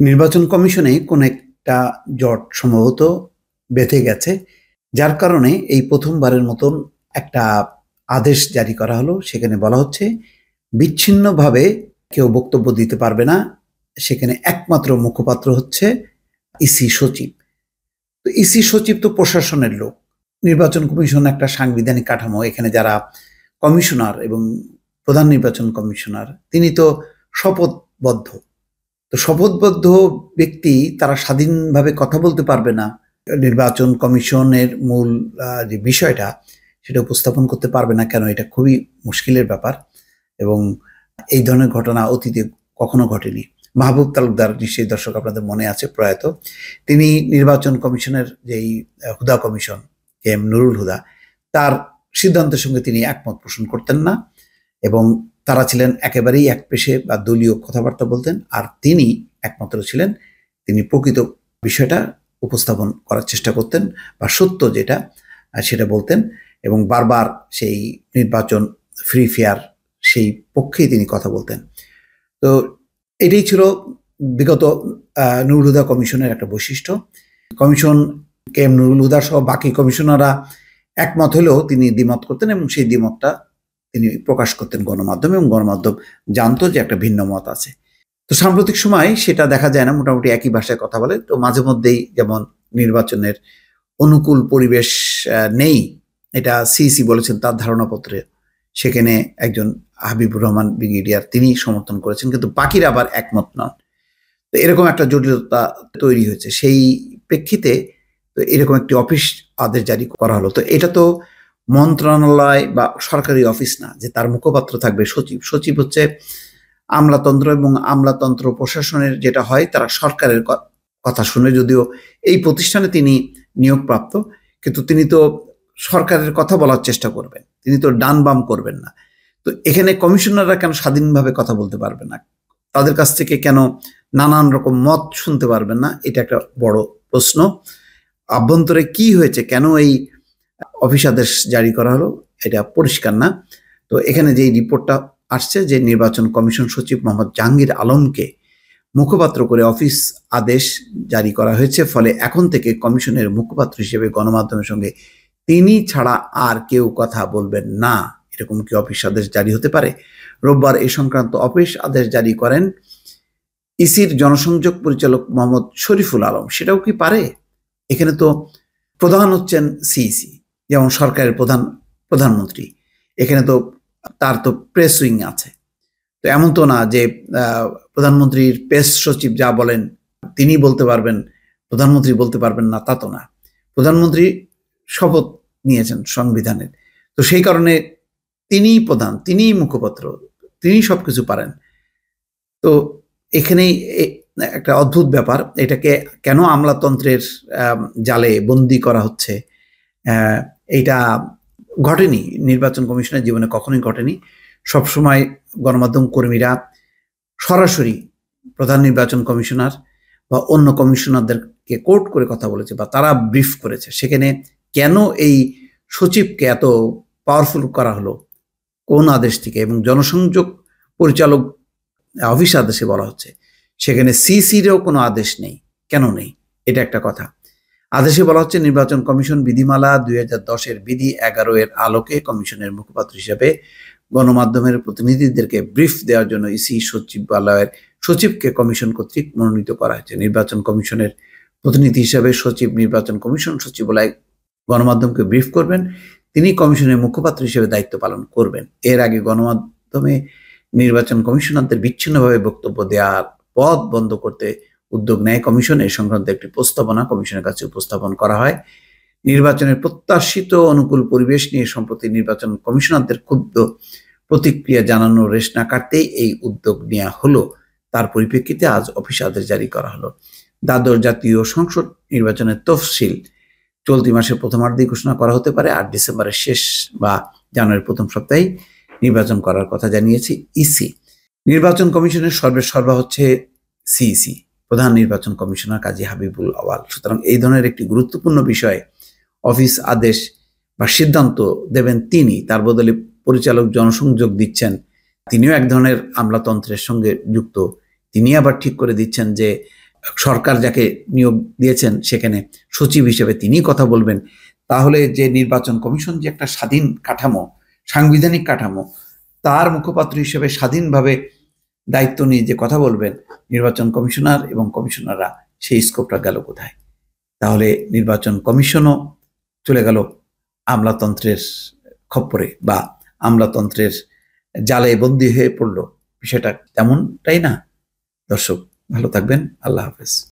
নির্বাচন কমিশনে কোন একটা জট সম্ভবত বেঁধে গেছে, যার কারণে এই প্রথমবারের মতন একটা আদেশ জারি করা হলো। সেখানে বলা হচ্ছে, বিচ্ছিন্নভাবে কেউ বক্তব্য দিতে পারবে না। সেখানে একমাত্র মুখপাত্র হচ্ছে ইসি সচিব। তো ইসি সচিব তো প্রশাসনের লোক। নির্বাচন কমিশন একটা সাংবিধানিক কাঠামো। এখানে যারা কমিশনার এবং প্রধান নির্বাচন কমিশনার, তিনি তো শপথবদ্ধ। তো শপথবদ্ধ ব্যক্তি তারা স্বাধীনভাবে কথা বলতে পারবে না। নির্বাচন কমিশনের মূল যে বিষয়টা, সেটা উপস্থাপন করতে পারবে না কেন, এটা খুবই মুশকিলের ব্যাপার এবং এই ধরনের ঘটনা অতীতে কখনো ঘটেনি। মাহবুব তালুকদার নিশ্চয়ই দর্শক আপনাদের মনে আছে, প্রয়াত। তিনি নির্বাচন কমিশনের যেই হুদা কমিশন এম নুরুল হুদা, তার সিদ্ধান্তের সঙ্গে তিনি একমত পোষণ করতেন না এবং তারা ছিলেন একেবারেই এক পেশে বা দলীয় কথাবার্তা বলতেন, আর তিনি একমাত্র ছিলেন, তিনি প্রকৃত বিষয়টা উপস্থাপন করার চেষ্টা করতেন বা সত্য যেটা সেটা বলতেন এবং বারবার সেই নির্বাচন ফ্রি ফেয়ার সেই পক্ষেই তিনি কথা বলতেন। তো এটাই ছিল বিগত নুরুল হুদা কমিশনের একটা বৈশিষ্ট্য। Commission K M Nurul Huda সহ বাকি কমিশনাররা একমত হলেও তিনি দ্বিমত করতেন এবং সেই দ্বিমতটা তিনি প্রকাশ করতেন গণমাধ্যমে এবং গণমাধ্যম জানতো যে একটা ভিন্ন মত আছে। তো সাম্প্রতিক সময় সেটা দেখা যায় না, মোটামুটি একই ভাষায় কথা বলে। তো মাঝে মধ্যেই যেমন নির্বাচনের অনুকূল পরিবেশ নেই, এটা সিসি বলেছেন তার ধারণাপত্রে। সেখানে একজন হাবিবুর রহমান ব্রিগেডিয়ার তিনি সমর্থন করেছেন, কিন্তু বাকিরা আবার একমত নন। তো এরকম একটা জটিলতা তৈরি হয়েছে। সেই প্রেক্ষিতে তো এরকম একটি অফিস আদেশ জারি করা হলো। তো এটা তো মন্ত্রণালয় বা সরকারি অফিস না, যে তার মুখপাত্র থাকবে সচিব। সচিব হচ্ছে আমলাতন্ত্র এবং আমলাতন্ত্র প্রশাসনের যেটা হয়, তারা সরকারের কথা শুনে যদিও এই প্রতিষ্ঠানে তিনি নিয়োগপ্রাপ্ত, কিন্তু তিনি তো সরকারের কথা বলার চেষ্টা করবেন। তিনি তো ডান বাম করবেন না। তো এখানে কমিশনাররা কেন স্বাধীনভাবে কথা বলতে পারবে না? তাদের কাছ থেকে কেন নানান রকম মত শুনতে পারবেন না? এটা একটা বড় প্রশ্ন। আভ্যন্তরে কি হয়েছে? কেন এই অফিস আদেশ জারি করা হলো, এটা পরিষ্কার না। তো এখানে যে রিপোর্টটা আসছে যে নির্বাচন কমিশন সচিব মোহাম্মদ জাহাঙ্গীর আলমকে মুখপাত্র করে অফিস আদেশ জারি করা হয়েছে, ফলে এখন থেকে কমিশনের মুখপাত্র হিসেবে গণমাধ্যমের সঙ্গে তিনি ছাড়া আর কেউ কথা বলবেন না। এরকম কি অফিস আদেশ জারি হতে পারে? রোববার এই সংক্রান্ত অফিস আদেশ জারি করেন ইসির জনসংযোগ পরিচালক মোহাম্মদ শরীফুল আলম। সেটাও কি পারে? এখানে তো প্রধান হচ্ছেন সিইসি। যেমন সরকারের প্রধান, প্রধানমন্ত্রী। এখানে তো তার তো প্রেস উইং আছে। তো এমন তো না যে প্রধানমন্ত্রীর প্রেস সচিব যা বলেন, তিনি বলতে পারবেন, প্রধানমন্ত্রী বলতে পারবেন না, তা তো না। প্রধানমন্ত্রী শপথ নিয়েছেন সংবিধানের। তো সেই কারণে তিনিই প্রধান, তিনিই মুখপত্র তিনি সব কিছু পারেন। তো এখানেই একটা অদ্ভুত ব্যাপার, এটাকে কেন আমলাতন্ত্রের জালে বন্দি করা হচ্ছে? এইটা ঘটেনি। নির্বাচন কমিশনের জীবনে কখনোই ঘটেনি। সবসময় গণমাধ্যম কর্মীরা সরাসরি প্রধান নির্বাচন কমিশনার বা অন্য কমিশনারদেরকে কোর্ট করে কথা বলেছে বা তারা ব্রিফ করেছে। সেখানে কেন এই সচিবকে এত পাওয়ারফুল করা হলো? কোন আদেশ থেকে? এবং জনসংযোগ পরিচালক অফিস আদেশে বলা হচ্ছে। সেখানে সিসিরও কোনো আদেশ নেই। কেন নেই? এটা একটা কথা। আদেশে বলা হচ্ছে নির্বাচন কমিশন বিধিমালা দুই হাজার দশের বিধি এগারো এর আলোকে কমিশনের মুখপাত্র হিসেবে গণমাধ্যমের প্রতিনিধিদেরকে ব্রিফ দেওয়ার জন্য ইসি সচিবালয়ের সচিবকে কমিশন কর্তৃক মনোনীত করা হয়েছে। নির্বাচন কমিশনের প্রতিনিধি হিসেবে সচিব, নির্বাচন কমিশন সচিবালয় গণমাধ্যমকে ব্রিফ করবেন। তিনি কমিশনের মুখপাত্র হিসেবে দায়িত্ব পালন করবেন। এর আগে গণমাধ্যমে নির্বাচন কমিশনারদের বিচ্ছিন্নভাবে বক্তব্য দেওয়ার পথ বন্ধ করতে উদ্যোগ নেয় কমিশন এই সংক্রান্ত একটি প্রস্তাবনা কমিশনের কাছে উপস্থাপন করা হয়। নির্বাচনের প্রত্যাশিত অনুকূল পরিবেশ নিয়ে সম্প্রতি নির্বাচন কমিশনারদের ক্ষুব্ধ প্রতিক্রিয়া জানানোর রেশ না কাটতেই এই উদ্যোগ নেওয়া হলো। তার পরিপ্রেক্ষিতে আজ অফিস আদেশ জারি করা হলো। দ্বাদশ জাতীয় সংসদ নির্বাচনের তফসিল চলতি মাসের প্রথমার্ধেই ঘোষণা করা হতে পারে। আর ডিসেম্বরের শেষ বা জানুয়ারির প্রথম সপ্তাহে নির্বাচন করার কথা জানিয়েছে ইসি। নির্বাচন কমিশনের সর্বে সর্বা হচ্ছে সিইসি। প্রধান নির্বাচন কমিশনার কাজী হাবিবুল আওয়াল। সুতরাং এই ধরনের একটি গুরুত্বপূর্ণ বিষয়ে অফিস আদেশ বা সিদ্ধান্ত দেবেন তিনি, তার বদলে পরিচালক জনসংযোগ দিচ্ছেন, তিনিও এক ধরনের আমলাতন্ত্রের সঙ্গে যুক্ত। তিনি আবার ঠিক করে দিচ্ছেন যে সরকার যাকে নিয়োগ দিয়েছেন সেখানে সচিব হিসেবে তিনি কথা বলবেন। তাহলে যে নির্বাচন কমিশন যে একটা স্বাধীন কাঠামো, সাংবিধানিক কাঠামো, তার মুখপাত্র হিসেবে স্বাধীনভাবে দায়িত্ব নিয়ে যে কথা বলবেন নির্বাচন কমিশনার এবং কমিশনাররা, সেই স্কোপটা গেল কোথায়? তাহলে নির্বাচন কমিশনও চলে গেল আমলাতন্ত্রের খপ্পরে বা আমলাতন্ত্রের জালে বন্দী হয়ে পড়ল। বিষয়টা তেমনটাই না। দর্শক, ভালো থাকবেন। আল্লাহ হাফেজ।